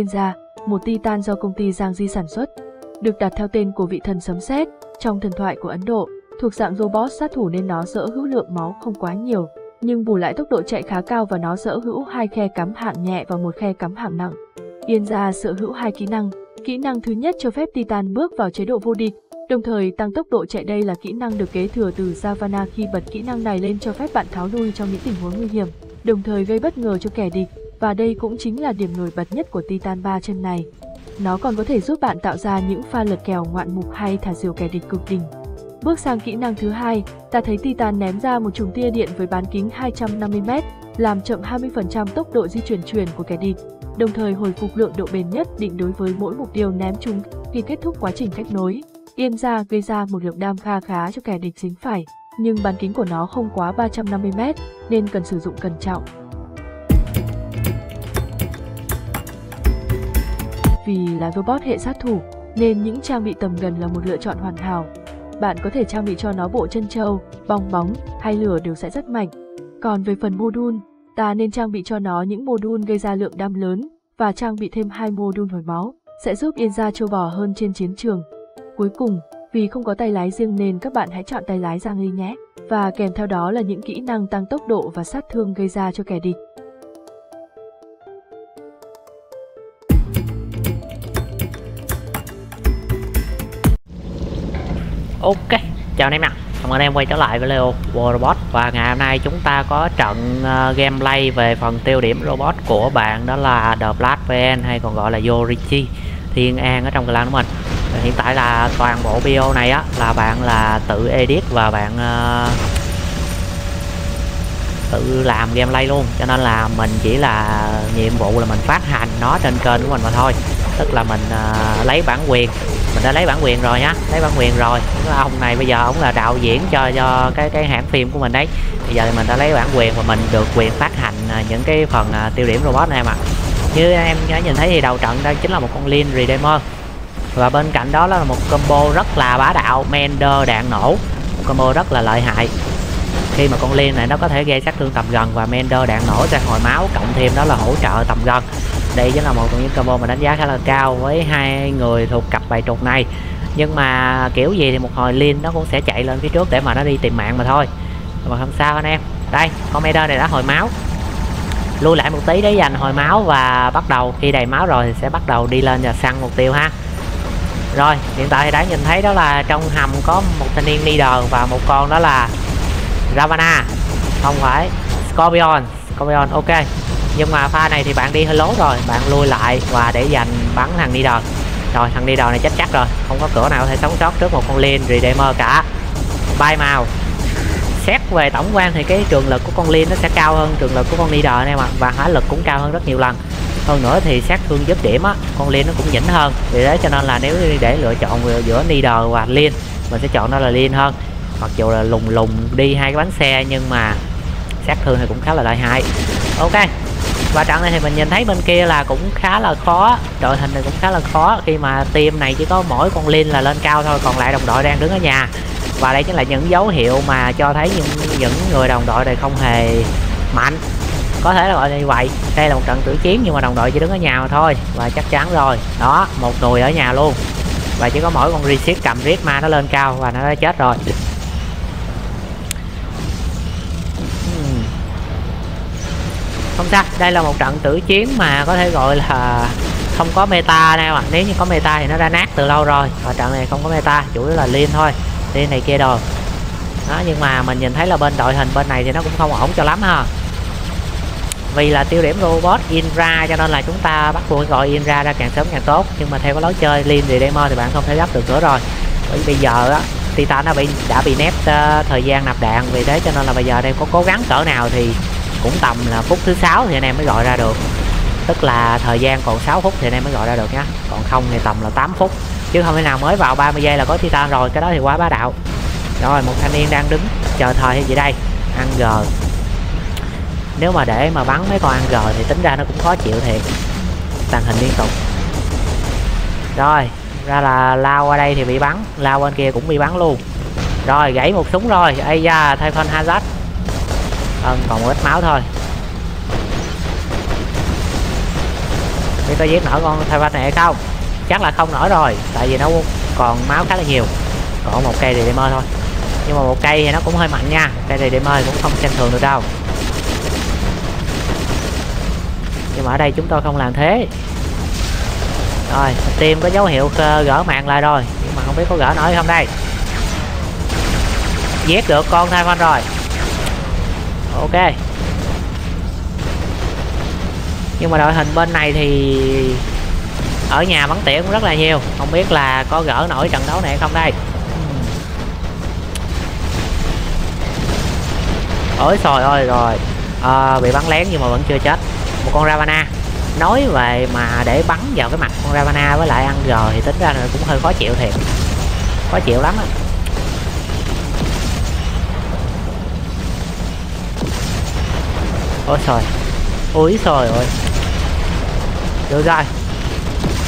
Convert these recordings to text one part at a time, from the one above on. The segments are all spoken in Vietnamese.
Ninja, một titan do công ty Giang Di sản xuất, được đặt theo tên của vị thần sấm sét trong thần thoại của Ấn Độ, thuộc dạng robot sát thủ nên nó sở hữu lượng máu không quá nhiều, nhưng bù lại tốc độ chạy khá cao và nó sở hữu hai khe cắm hạng nhẹ và một khe cắm hạng nặng. Ninja sở hữu hai kỹ năng. Kỹ năng thứ nhất cho phép Titan bước vào chế độ vô địch, đồng thời tăng tốc độ chạy đây là kỹ năng được kế thừa từ Savannah khi bật kỹ năng này lên cho phép bạn tháo lui trong những tình huống nguy hiểm, đồng thời gây bất ngờ cho kẻ địch, và đây cũng chính là điểm nổi bật nhất của Titan 3 chân này. Nó còn có thể giúp bạn tạo ra những pha lật kèo ngoạn mục hay thả diều kẻ địch cực đỉnh. Bước sang kỹ năng thứ hai, ta thấy Titan ném ra một chùm tia điện với bán kính 250m, làm chậm 20% tốc độ di chuyển truyền của kẻ địch, đồng thời hồi phục lượng độ bền nhất định đối với mỗi mục tiêu ném chúng khi kết thúc quá trình kết nối. Yên ra gây ra một lượng đam kha khá cho kẻ địch dính phải, nhưng bán kính của nó không quá 350m nên cần sử dụng cẩn trọng. Vì là robot hệ sát thủ, nên những trang bị tầm gần là một lựa chọn hoàn hảo. Bạn có thể trang bị cho nó bộ chân trâu, bong bóng hay lửa đều sẽ rất mạnh. Còn về phần module, ta nên trang bị cho nó những module gây ra lượng đam lớn và trang bị thêm hai module hồi máu, sẽ giúp yên ra châu bò hơn trên chiến trường. Cuối cùng, vì không có tay lái riêng nên các bạn hãy chọn tay lái Giang Ly nhé. Và kèm theo đó là những kỹ năng tăng tốc độ và sát thương gây ra cho kẻ địch. Ok, chào anh em ạ. Cảm ơn anh em quay trở lại với Leo World Robot. Và ngày hôm nay chúng ta có trận uh, gameplay về phần tiêu điểm robot của bạn Đó là The Blast VN hay còn gọi là Yorichi Thiên An ở trong clan của mình. Và Hiện tại là toàn bộ bio này á là bạn là tự edit và bạn uh, tự làm gameplay luôn. Cho nên là mình chỉ là nhiệm vụ là mình phát hành nó trên kênh của mình mà thôi. Tức là mình uh, lấy bản quyền mình đã lấy bản quyền rồi nhá, lấy bản quyền rồi. Cái ông này bây giờ ông là đạo diễn cho cho cái cái hãng phim của mình đấy. Bây giờ thì mình đã lấy bản quyền và mình được quyền phát hành à, những cái phần à, tiêu điểm robot này em ạ. Như em đã nhìn thấy thì đầu trận đây chính là một con Lin Redeemer. Và bên cạnh đó là một combo rất là bá đạo, Mender đạn nổ. Một combo rất là lợi hại. Khi mà con Liên này nó có thể gây sát thương tầm gần và Mender đạn nổ ra hồi máu, cộng thêm đó là hỗ trợ tầm gần đây chính là một trong những combo mà đánh giá khá là cao với hai người thuộc cặp bài trục này. Nhưng mà kiểu gì thì một hồi Lin nó cũng sẽ chạy lên phía trước để mà nó đi tìm mạng mà thôi. Mà không sao anh em. Đây, con Mender này đã hồi máu. Lui lại một tí để dành hồi máu và bắt đầu khi đầy máu rồi thì sẽ bắt đầu đi lên và săn mục tiêu ha. Rồi, hiện tại thì đã nhìn thấy đó là trong hầm có một thanh niên leader và một con đó là Ravana. Không phải, Scorpion. Scorpion, ok nhưng mà pha này thì bạn đi hơi lố rồi. Bạn lui lại và để dành bắn thằng đi đòn. Rồi, thằng đi đòn này chết chắc rồi. Không có cửa nào có thể sống sót trước một con liên redeemer cả. Bay màu xét về tổng quan thì cái trường lực của con liên nó sẽ cao hơn trường lực của con leader này mà và hỏa lực cũng cao hơn rất nhiều lần. Hơn nữa thì sát thương dứt điểm á, con liên nó cũng nhỉnh hơn. Vì thế cho nên là nếu để lựa chọn giữa leader và liên mình sẽ chọn nó là liên hơn. Mặc dù là lùng lùng đi hai cái bánh xe nhưng mà sát thương thì cũng khá là lợi hại. Ok và trận này thì mình nhìn thấy bên kia là cũng khá là khó. Đội hình này cũng khá là khó. Khi mà team này chỉ có mỗi con Linh là lên cao thôi, còn lại đồng đội đang đứng ở nhà. Và đây chính là những dấu hiệu mà cho thấy những những người đồng đội này không hề mạnh. Có thể là gọi như vậy. Đây là một trận tử chiến nhưng mà đồng đội chỉ đứng ở nhà mà thôi. Và chắc chắn rồi. Đó, một người ở nhà luôn. Và chỉ có mỗi con reset cầm riết ma nó lên cao và nó đã chết rồi. Không sao đây là một trận tử chiến mà có thể gọi là không có meta nào ạ à. nếu như có meta thì nó đã nát từ lâu rồi và trận này không có meta chủ yếu là liên thôi liên này kia đồ. Đó nhưng mà mình nhìn thấy là bên đội hình bên này thì nó cũng không ổn cho lắm ha. Vì là tiêu điểm robot in ra cho nên là chúng ta bắt buộc gọi in ra ra càng sớm càng tốt. Nhưng mà theo cái lối chơi liên thì demo thì bạn không thể gấp được nữa rồi. Bởi bây giờ á titan đã bị đã bị nép uh, ờ, thời gian nạp đạn vì thế cho nên là bây giờ đây có cố gắng cỡ nào thì cũng tầm là phút thứ sáu thì anh em mới gọi ra được. Tức là thời gian còn 6 phút thì anh em mới gọi ra được nhá. Còn không thì tầm là 8 phút. Chứ không thể nào mới vào 30 giây là có titan rồi, cái đó thì quá bá đạo. Rồi, một thanh niên đang đứng chờ thời hay gì đây? Ăn g. Nếu mà để mà bắn mấy con ăn g thì tính ra nó cũng khó chịu thiệt. Tàn hình liên tục. Rồi, ra là lao qua đây thì bị bắn. Lao bên kia cũng bị bắn luôn. Rồi, gãy một súng rồi. Ây da, thay phân hazard ân còn một ít máu thôi. Thì tôi giết nổi con thay văn này hay không? Chắc là không nổi rồi, tại vì nó còn máu khá là nhiều. Còn một cây thì mơ thôi. Nhưng mà một cây thì nó cũng hơi mạnh nha. Cây thì mơ cũng không xem thường được đâu. Nhưng mà ở đây chúng tôi không làm thế. Rồi tim có dấu hiệu ờ, gỡ mạng lại rồi. Nhưng mà không biết có gỡ nổi không đây. Giết được con thay văn rồi ok. Nhưng mà đội hình bên này thì ở nhà bắn tỉa cũng rất là nhiều. Không biết là có gỡ nổi trận đấu này không đây. Ối trời ơi rồi. À, bị bắn lén nhưng mà vẫn chưa chết. Một con ravana. Nói về mà để bắn vào cái mặt con ravana với lại ăn gờ thì tính ra là cũng hơi khó chịu thiệt. Khó chịu lắm á. Ôi trời. Ôi trời ơi. Được rồi.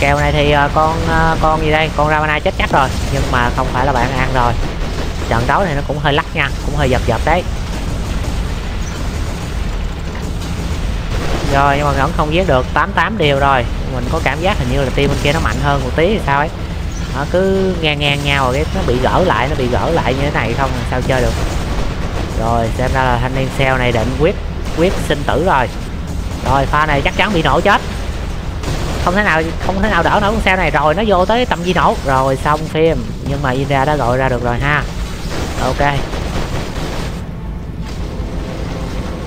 Kèo này thì à, con à, con gì đây? Con Ramana chết chắc rồi, nhưng mà không phải là bạn ăn rồi. Trận đấu này nó cũng hơi lắc nha, cũng hơi giật giật đấy. Rồi, nhưng mà vẫn không giết được 88 điều rồi. Mình có cảm giác hình như là team bên kia nó mạnh hơn một tí thì sao ấy. Nó cứ ngang ngang nhau rồi cái nó bị gỡ lại, nó bị gỡ lại như thế này không, sao chơi được. Rồi, xem ra là thanh niên xeo này định quyết quyết sinh tử rồi. Rồi pha này chắc chắn bị nổ chết. Không thể nào không thể nào đỡ nổi con xe này. Rồi nó vô tới tầm di nổ. Rồi xong phim. Nhưng mà Indra đã gọi ra được rồi ha. Ok.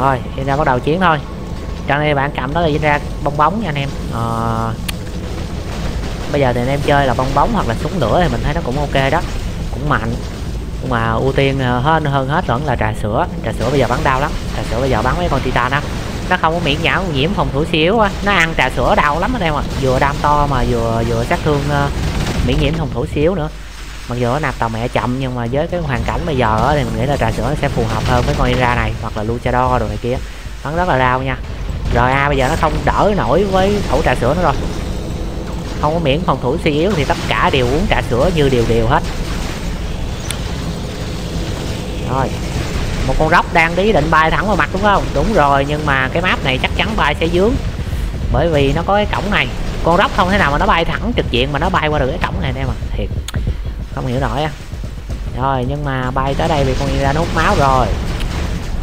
Rồi Indra bắt đầu chiến thôi. Cho nên bạn cầm đó là Indra bong bóng nha anh em. À, bây giờ thì anh em chơi là bong bóng hoặc là súng lửa thì mình thấy nó cũng ok đó. Cũng mạnh nhưng mà ưu tiên ờ, hơn hơn hết vẫn là trà sữa. Trà sữa bây giờ bắn đau lắm. Trà sữa bây giờ bắn mấy con titan á nó không có miễn nhão nhiễm phòng thủ xíu á. Nó ăn trà sữa đau lắm ở đây mà vừa đam to mà vừa vừa sát thương uh, miễn nhiễm phòng thủ xíu nữa. Mặc dù nó nạp tàu mẹ chậm nhưng mà với cái hoàn cảnh bây giờ thì mình nghĩ là trà sữa nó sẽ phù hợp hơn với con ra này hoặc là Luchador đồ này kia. Bắn rất là đau nha. Rồi a bây giờ nó không đỡ nổi với khẩu trà sữa nữa rồi. Không có miễn phòng thủ suy yếu thì tất cả đều uống trà sữa như đều đều hết rồi một con róc đang ý định bay thẳng vào mặt đúng không? Đúng rồi, nhưng mà cái map này chắc chắn bay sẽ dướng. Bởi vì nó có cái cổng này. Con róc không thể nào mà nó bay thẳng trực diện mà nó bay qua được cái cổng này em mà thiệt. Không hiểu nổi á. Rồi, nhưng mà bay tới đây bị con ra nút máu rồi.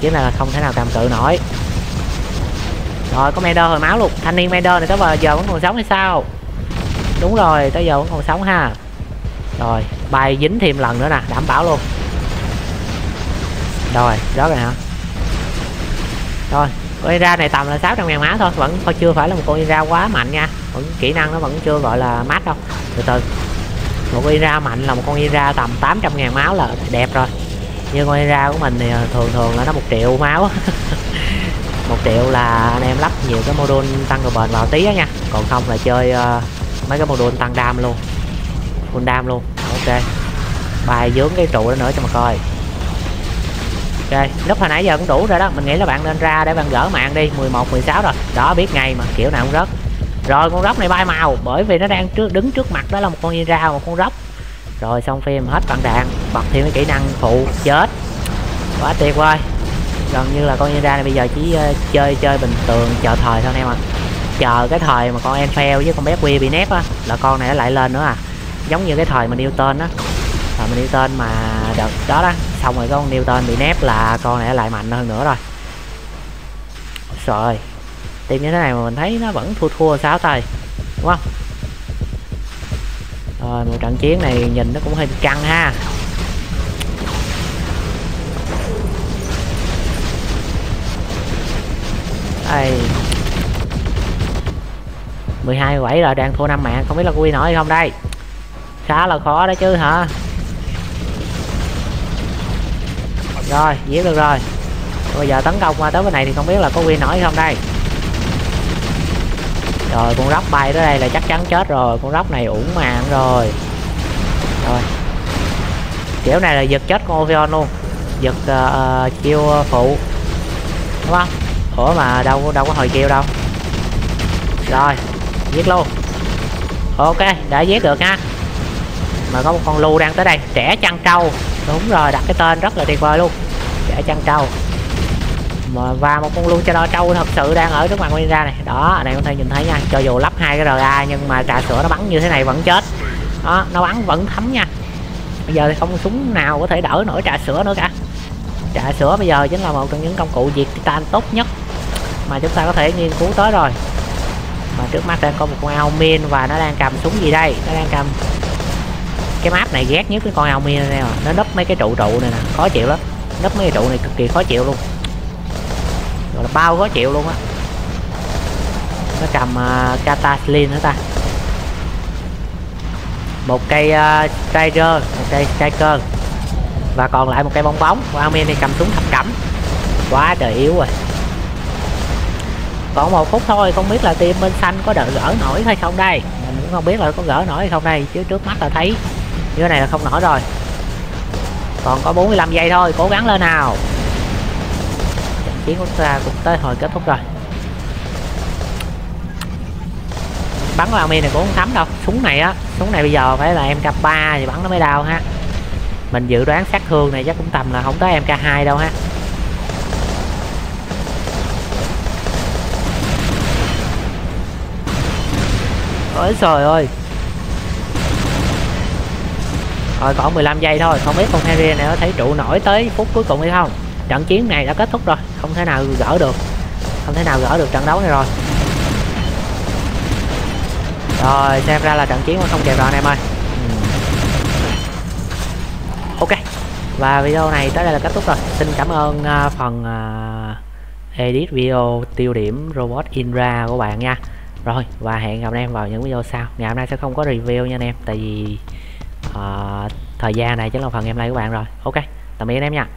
Chứ là không thể nào cầm cự nổi. Rồi, có Meder hồi máu luôn. Thanh niên Meder này tới giờ giờ vẫn còn sống hay sao? Đúng rồi, tới giờ vẫn còn sống ha. Rồi, bay dính thêm lần nữa nè, đảm bảo luôn rồi đó rồi hả? Rồi con ra này tầm là 600 ngàn máu thôi vẫn thôi chưa phải là một con ra quá mạnh nha. Vẫn kỹ năng nó vẫn chưa gọi là mát đâu. Từ từ. Một con ra mạnh là một con ra tầm 800 ngàn máu là đẹp rồi. Như con ra của mình thì ờ, thường thường là nó một triệu máu. Một triệu là anh em lắp nhiều cái module tăng độ bền vào tí á nha. Còn không là chơi uh, mấy cái module tăng đam luôn. Full đam luôn. Ok. Bài dướng cái trụ đó nữa cho mà coi ok lúc hồi nãy giờ cũng đủ rồi đó. Mình nghĩ là bạn nên ra để bạn gỡ mạng đi. 11 16 rồi. Đó biết ngay mà. Kiểu nào cũng rớt. Rồi con róc này bay màu. Bởi vì nó đang trước đứng trước mặt đó là một con như ra một con róc. Rồi xong phim hết bạn đạn. Bật thêm cái kỹ năng phụ chết. Quá tuyệt vời. Gần như là con như ra này bây giờ chỉ uh, chơi chơi bình thường chờ thời thôi em ạ. À. chờ cái thời mà con Enfel với con bé quy bị nép á là con này nó lại lên nữa à. Giống như cái thời mà Newton á. Thời mà Newton mà đợt đó đó xong rồi con Newton bị nép là con này lại mạnh hơn nữa rồi. Trời, tìm như thế này mà mình thấy nó vẫn thua thua sáu tay đúng không? Rồi một trận chiến này nhìn nó cũng hơi căng ha. Đây. 12 bảy rồi đang thua năm mạng không biết là quy nổi không đây? Khá là khó đấy chứ hả? Rồi giết được rồi. Bây giờ tấn công qua tới bên này thì không biết là có win nổi không đây. Rồi con róc bay tới đây là chắc chắn chết rồi. Con róc này uổng mạng rồi. Rồi. Kiểu này là giật chết con Ovion luôn. Giật uh, chiêu ờ, phụ. Đúng không? Ủa mà đâu đâu có hồi chiêu đâu. Rồi giết luôn. Ok đã giết được ha. Mà có một con lưu đang tới đây trẻ chăn trâu đúng rồi, đặt cái tên rất là tuyệt vời luôn. Trẻ chăn trâu. Mà và một con luôn cho đo trâu thật sự đang ở trước mặt mình ra này. Đó này em có thể nhìn thấy nha. Cho dù lắp hai cái RA nhưng mà trà sữa nó bắn như thế này vẫn chết. Đó, nó bắn vẫn thấm nha. Bây giờ thì không súng nào có thể đỡ nổi trà sữa nữa cả. Trà sữa bây giờ chính là một trong những công cụ diệt titan tốt nhất mà chúng ta có thể nghiên cứu tới rồi. Mà trước mắt đang có một con Aomin và nó đang cầm súng gì đây? Nó đang cầm cái map này ghét nhất cái con Aomin này nè. Nó đắp mấy cái trụ trụ này nè. Khó chịu lắm. Đắp mấy cái trụ này cực kỳ khó chịu luôn. Gọi là bao khó chịu luôn á. Nó cầm à, uh, Cataslin nữa ta. Một cây à, uh, Striker một cây Striker và còn lại một cây bong bóng. Của Amin thì cầm súng thập cẩm. Quá trời yếu rồi. Còn một phút thôi không biết là team bên xanh có đợi gỡ nổi hay không đây. Mình cũng không biết là có gỡ nổi hay không đây. Chứ trước mắt là thấy như thế này là không nổi rồi. Còn có 45 giây thôi, cố gắng lên nào. Trận chiến của ta cũng tới hồi kết thúc rồi. Bắn vào mi này cũng không thấm đâu. Súng này á, súng này bây giờ phải là em k 3 thì bắn nó mới đau ha. Mình dự đoán sát thương này chắc cũng tầm là không tới em k 2 đâu ha. Ôi trời ơi rồi còn 15 giây thôi. Không biết con Harry này có thấy trụ nổi tới phút cuối cùng hay không. Trận chiến này đã kết thúc rồi. Không thể nào gỡ được. Không thể nào gỡ được trận đấu này rồi. Rồi xem ra là trận chiến mà không kịp rồi anh em ơi. Ừ. Ok. Và video này tới đây là kết thúc rồi. Xin cảm ơn uh, phần uh, edit video tiêu điểm robot inra của bạn nha. Rồi và hẹn gặp anh em vào những video sau. Ngày hôm nay sẽ không có review nha anh em tại vì uh, thời gian này chính là phần em like của bạn rồi. Ok tạm biệt anh em nha.